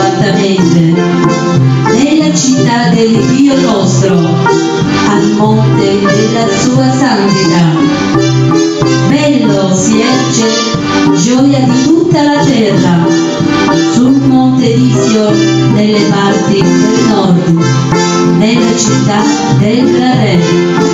accuratamente nella città del Dio nostro, al monte della sua santità. Bello si erge gioia di tutta la terra, sul monte di Sio, nelle parti del nord, nella città del re.